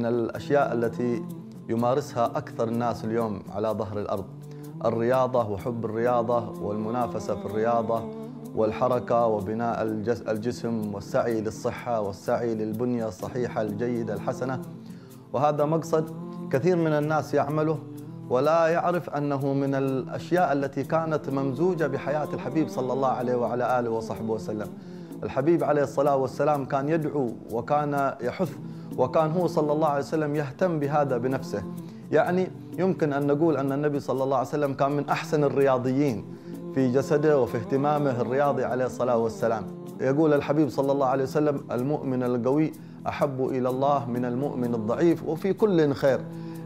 من الأشياء التي يمارسها أكثر الناس اليوم على ظهر الأرض الرياضة وحب الرياضة والمنافسة في الرياضة والحركة وبناء الجسم والسعي للصحة والسعي للبنية الصحيحة الجيدة الحسنة. وهذا مقصد كثير من الناس يعمله ولا يعرف أنه من الأشياء التي كانت ممزوجة بحياة الحبيب صلى الله عليه وعلى آله وصحبه وسلم. الحبيب عليه الصلاة والسلام كان يدعو وكان يحث وكان هو صلى الله عليه وسلم يهتم بهذا بنفسه. يعني يمكن أن نقول أن النبي صلى الله عليه وسلم كان من أحسن الرياضيين في جسده وفي اهتمامه الرياضي عليه الصلاة والسلام. يقول الحبيب صلى الله عليه وسلم المؤمن القوي أحب إلى الله من المؤمن الضعيف وفي كل خير.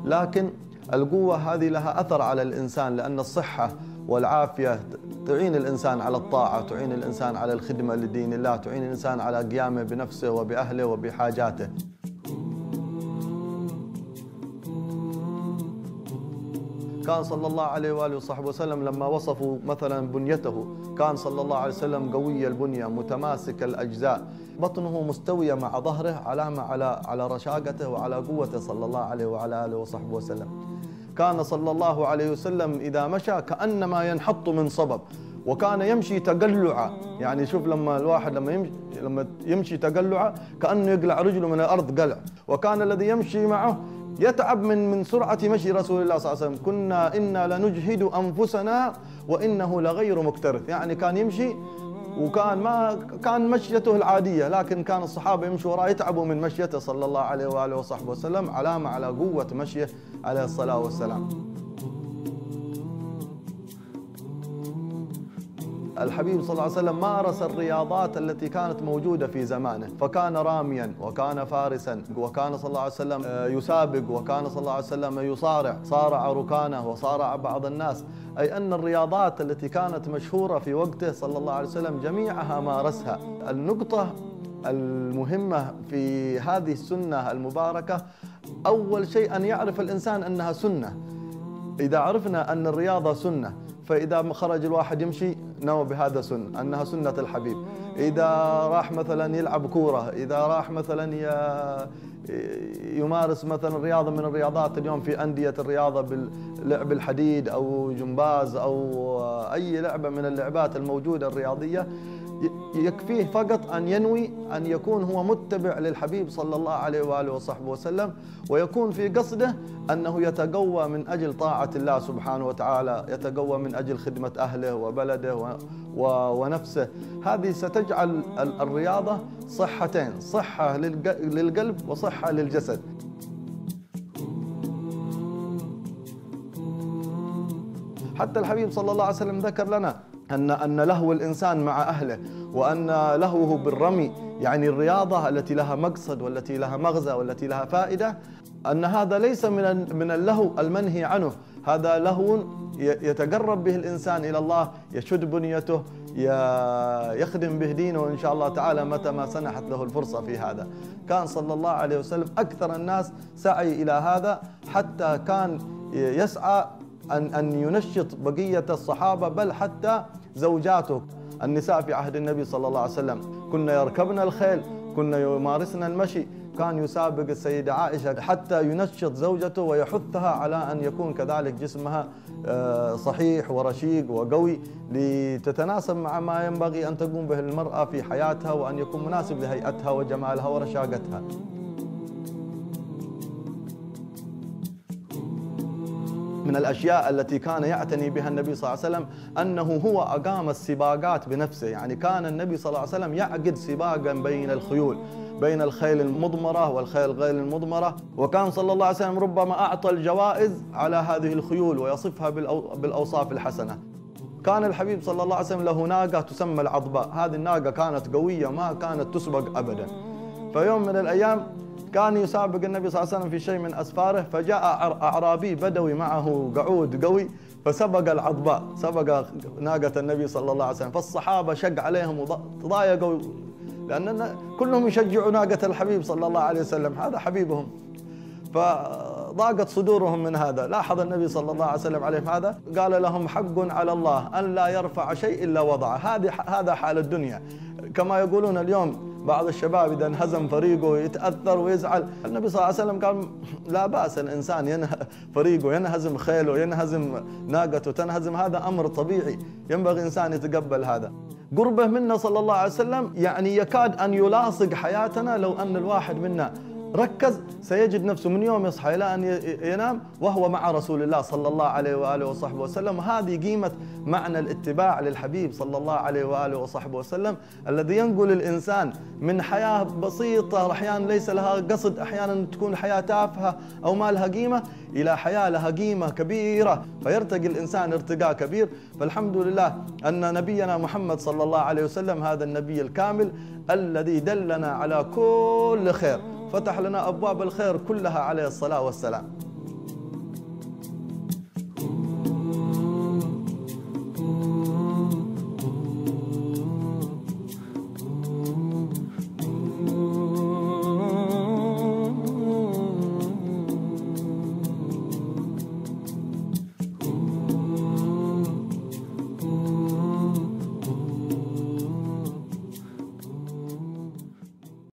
لكن القوة هذه لها أثر على الإنسان لأن الصحة والعافية تعين الإنسان على الطاعة تعين الإنسان على الخدمة لدين الله تعين الإنسان على قيامه بنفسه وبأهله وبحاجاته. كان صلى الله عليه وآله وصحبه وسلم لما وصفوا مثلا بنيته كان صلى الله عليه وسلم قوي البنية متماسك الأجزاء. بطنه مستوية مع ظهره علامة على على رشاقته وعلى قوته صلى الله عليه وعلى آله وصحبه وسلم. كان صلى الله عليه وسلم إذا مشى كأنما ينحط من صبب وكان يمشي تقلعا. يعني شوف لما الواحد لما يمشي لما يمشي تقلعا كأنه يقلع رجله من الأرض قلع. وكان الذي يمشي معه يتعب من من سرعة مشي رسول الله صلى الله عليه وسلم. كنا إنا لنجهد أنفسنا وإنه لغير مكترث. يعني كان يمشي وكان ما كان مشيته العادية لكن كان الصحابة يمشوا وراه يتعبوا من مشيته صلى الله عليه وآله وصحبه وسلم علامة على قوة مشيه عليه الصلاة والسلام. الحبيب صلى الله عليه وسلم مارس الرياضات التي كانت موجودة في زمانه. فكان راميا وكان فارسا وكان صلى الله عليه وسلم آه، يسابق وكان صلى الله عليه وسلم يصارع. صارع ركانه وصارع بعض الناس. أي أن الرياضات التي كانت مشهورة في وقته صلى الله عليه وسلم جميعها مارسها. النقطة المهمة في هذه السنة المباركة أول شيء أن يعرف الإنسان أنها سنة. إذا عرفنا أن الرياضة سنة فإذا خرج الواحد يمشي نوى بهذا سنة أنها سنة الحبيب. إذا راح مثلا يلعب كورة إذا راح مثلا يمارس مثلا رياضة من الرياضات اليوم في أندية الرياضة باللعب الحديد أو جمباز أو أي لعبة من اللعبات الموجودة الرياضية يكفيه فقط أن ينوي أن يكون هو متبع للحبيب صلى الله عليه وآله وصحبه وسلم ويكون في قصده أنه يتقوى من أجل طاعة الله سبحانه وتعالى يتقوى من أجل خدمة أهله وبلده ونفسه. هذه ستجعل الرياضة صحتين صحة للقلب وصحة للجسد. حتى الحبيب صلى الله عليه وسلم ذكر لنا أن أن لهو الإنسان مع أهله وأن لهوه بالرمي يعني الرياضة التي لها مقصد والتي لها مغزى والتي لها فائدة أن هذا ليس من من اللهو المنهي عنه. هذا لهو يتقرب به الإنسان إلى الله يشد بنيته يخدم به دينه إن شاء الله تعالى متى ما سنحت له الفرصة في هذا. كان صلى الله عليه وسلم أكثر الناس سعي إلى هذا حتى كان يسعى أن أن ينشط بقية الصحابة بل حتى زوجاته النساء في عهد النبي صلى الله عليه وسلم. كنا يركبن الخيل كنا يمارسن المشي. كان يسابق السيدة عائشة حتى ينشط زوجته ويحثها على أن يكون كذلك جسمها آه، صحيح ورشيق وقوي لتتناسب مع ما ينبغي أن تقوم به المرأة في حياتها وأن يكون مناسب لهيئتها وجمالها ورشاقتها. من الأشياء التي كان يعتني بها النبي صلى الله عليه وسلم أنه هو أقام السباقات بنفسه. يعني كان النبي صلى الله عليه وسلم يعقد سباقا بين الخيول بين الخيل المضمرة والخيل غير المضمرة. وكان صلى الله عليه وسلم ربما أعطى الجوائز على هذه الخيول ويصفها بالأوصاف الحسنة. كان الحبيب صلى الله عليه وسلم له ناقة تسمى العضباء. هذه الناقة كانت قوية ما كانت تسبق أبدا. فيوم من الأيام كان يسابق النبي صلى الله عليه وسلم في شيء من أسفاره فجاء أعرابي بدوي معه قعود قوي فسبق العضباء سبق ناقة النبي صلى الله عليه وسلم فالصحابة شق عليهم وضايقوا لأن كلهم يشجعوا ناقة الحبيب صلى الله عليه وسلم هذا حبيبهم. فضاقت صدورهم من هذا. لاحظ النبي صلى الله عليه وسلم عليهم هذا قال لهم حق على الله أن لا يرفع شيء إلا وضعه. هذه هذا حال الدنيا. كما يقولون اليوم بعض الشباب إذا انهزم فريقه يتأثر ويزعل. النبي صلى الله عليه وسلم قال لا بأس الإنسان ينه فريقه ينهزم خيله ينهزم ناقته تنهزم هذا أمر طبيعي. ينبغي إنسان يتقبل هذا. قربه منا صلى الله عليه وسلم يعني يكاد أن يلاصق حياتنا لو أن الواحد منا ركز سيجد نفسه من يوم يصحى إلى أن ينام وهو مع رسول الله صلى الله عليه وآله وصحبه وسلم. هذه قيمة معنى الاتباع للحبيب صلى الله عليه وآله وصحبه وسلم الذي ينقل الإنسان من حياة بسيطة أحيانا ليس لها قصد أحيانا تكون حياة تافهة أو ما لها قيمة إلى حياة لها قيمة كبيرة فيرتقي الإنسان ارتقاء كبير. فالحمد لله أن نبينا محمد صلى الله عليه وسلم هذا النبي الكامل الذي دلنا على كل خير. فتح لنا أبواب الخير كلها عليه الصلاة والسلام.